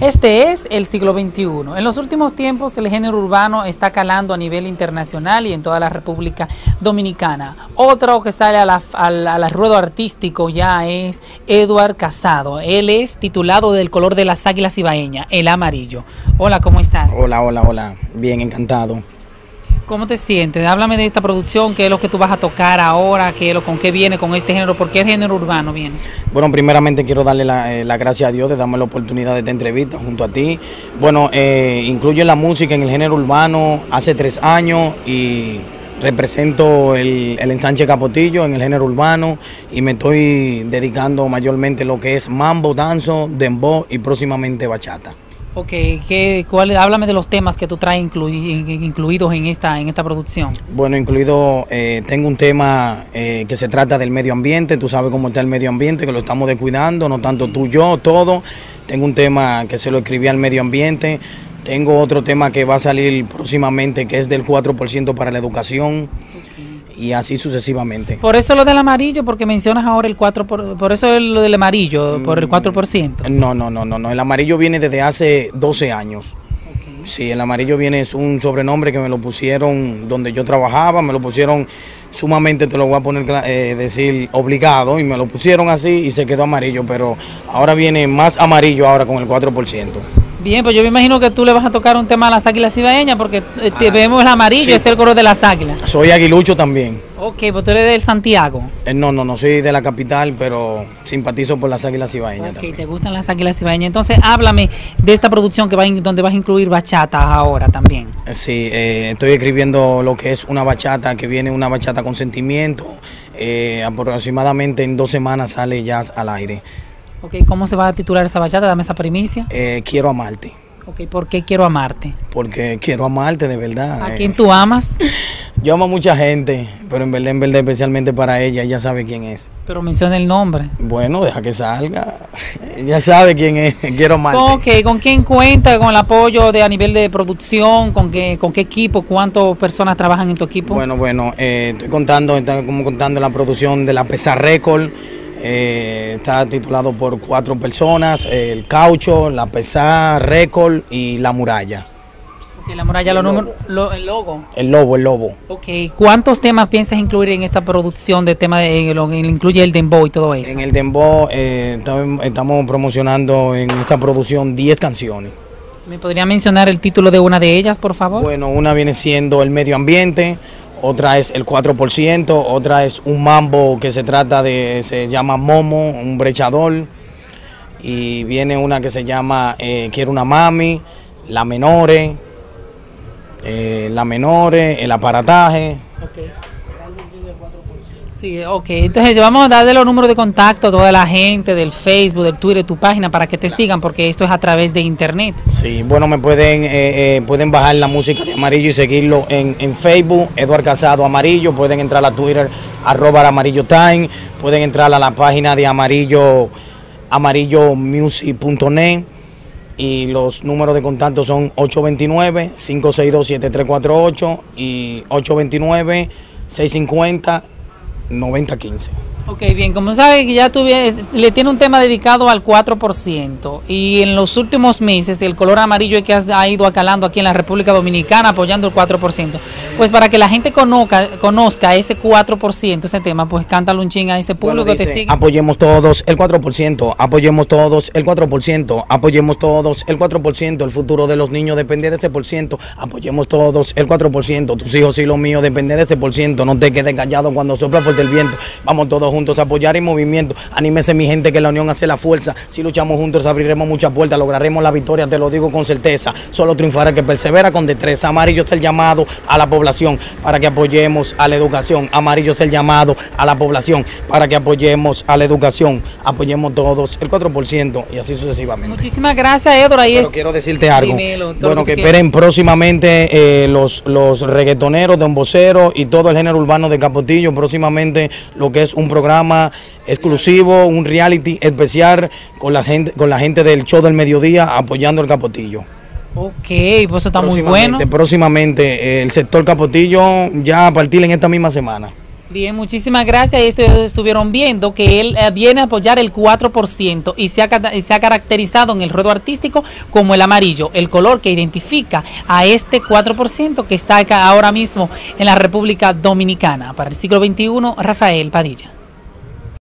Este es el siglo XXI. En los últimos tiempos el género urbano está calando a nivel internacional y en toda la República Dominicana. Otro que sale a la, a ruedo artístico ya es Eduard Casado. Él es titulado del color de las águilas ibaeñas, el amarillo. Hola, ¿cómo estás? Hola, hola, hola. Bien, encantado. ¿Cómo te sientes? Háblame de esta producción, qué es lo que tú vas a tocar ahora, qué con qué viene con este género, por qué el género urbano viene. Bueno, primeramente quiero darle la, eh, gracia a Dios de darme la oportunidad de esta entrevista junto a ti. Bueno, eh, incluyo la música en el género urbano hace tres años y represento el, el, ensanche Capotillo en el género urbano y me estoy dedicando mayormente a lo que es mambo, danzo, dembow y próximamente bachata. Ok, ¿qué, cuál, háblame de los temas que tú traes incluidos en esta, en esta producción. Bueno, incluido, eh, tengo un tema eh, que se trata del medio ambiente, tú sabes cómo está el medio ambiente, que lo estamos descuidando, no tanto tú, yo, todo. Tengo un tema que se lo escribí al medio ambiente, tengo otro tema que va a salir próximamente que es del 4% para la educación y así sucesivamente. Por eso lo del amarillo, porque mencionas ahora el 4%, por, por eso lo del amarillo, por el 4%. Mm, no, no, no, no, no, el amarillo viene desde hace 12 años. Sí, el amarillo viene, es un sobrenombre que me lo pusieron donde yo trabajaba, me lo pusieron sumamente, te lo voy a poner, eh, decir, obligado, y me lo pusieron así y se quedó amarillo, pero ahora viene más amarillo ahora con el 4%. Bien, pues yo me imagino que tú le vas a tocar un tema a las águilas cibaeñas porque eh, te ah, vemos el amarillo, es el color de las águilas. Soy aguilucho también. Ok, pues tú eres del Santiago. Eh, no, no, no soy de la capital, pero simpatizo por las águilas cibaeñas. Ok, te gustan las águilas cibaeñas. Entonces, háblame de esta producción que va donde vas a incluir bachata ahora también. Eh, sí, estoy escribiendo lo que es una bachata, que viene una bachata con sentimiento. aproximadamente en dos semanas sale jazz al aire. Ok, ¿cómo se va a titular esa bachata? Dame esa primicia. Eh, quiero amarte. Ok, ¿por qué quiero amarte? Porque quiero amarte, de verdad. ¿A quién tú amas? Yo amo a mucha gente, pero en verdad, en verdad, especialmente para ella, ella sabe quién es. Pero menciona el nombre. Bueno, deja que salga. Ella sabe quién es. Quiero amarte. Ok, ¿con quién cuenta? ¿Con el apoyo de a nivel de producción? ¿Con qué, con qué equipo? ¿Cuántas personas trabajan en tu equipo? Bueno, bueno, eh, estoy contando, estoy como contando la producción de la Pesa Record eh, está titulado por cuatro personas, el caucho, la pesada, récord y la muralla. la muralla, el, lobo. el logo. El lobo, el lobo. Ok, ¿cuántos temas piensas incluir en esta producción de tema de, lo, incluye el dembow y todo eso? En el dembow eh, estamos promocionando en esta producción 10 canciones. ¿Me podría mencionar el título de una de ellas, por favor? Bueno, una viene siendo El Medio Ambiente, otra es el 4%, otra es un mambo que se trata de, se llama Momo, un brechador, y viene una que se llama eh, Quiero una mami, La Menore, eh, La Menore, el aparataje. Sí, ok. Entonces vamos a darle los números de contacto a toda la gente del Facebook, del Twitter, tu página para que te sigan, porque esto es a través de internet. Sí, bueno, me pueden eh, eh, pueden bajar la música de Amarillo y seguirlo en, Facebook, Eduard Casado Amarillo. Pueden entrar a Twitter, arroba Amarillo Time. Pueden entrar a la página de Amarillo, amarillomusic.net. Y los números de contacto son 829-562-7348 y 829-650. 90-15. Ok, bien, como sabes que ya tuve, le tiene un tema dedicado al 4% y en los últimos meses el color amarillo es que ha ido acalando aquí en la República Dominicana apoyando el 4%. Pues para que la gente conozca, conozca ese 4%, ese tema, pues cántalo un ching a ese público que te sigue. Apoyemos todos el 4%, apoyemos todos el 4%, apoyemos todos el 4%, el futuro de los niños depende de ese por ciento, apoyemos todos el 4%, tus hijos y los míos dependen de ese por ciento, no te quedes callado cuando sopla fuerte el viento, vamos todos juntos a apoyar el movimiento, anímese mi gente que la unión hace la fuerza, si luchamos juntos abriremos muchas puertas, lograremos la victoria, te lo digo con certeza, solo triunfará que persevera con destreza, amarillo es el llamado a la población para que apoyemos a la educación. Amarillo es el llamado a la población para que apoyemos a la educación. Apoyemos todos el 4% y así sucesivamente. Muchísimas gracias, Edward. Ahí quiero decirte algo. bueno, que, esperen próximamente eh, los, los reggaetoneros de vocero y todo el género urbano de Capotillo. Próximamente lo que es un programa exclusivo, un reality especial con la gente, con la gente del show del mediodía apoyando el Capotillo. Ok, pues eso está muy bueno. Próximamente, eh, el sector Capotillo ya a partir en esta misma semana. Bien, muchísimas gracias. Y estuvieron viendo que él eh, viene a apoyar el 4% y se, ha, se ha caracterizado en el ruedo artístico como el amarillo, el color que identifica a este 4% que está acá ahora mismo en la República Dominicana. Para el siglo XXI, Rafael Padilla.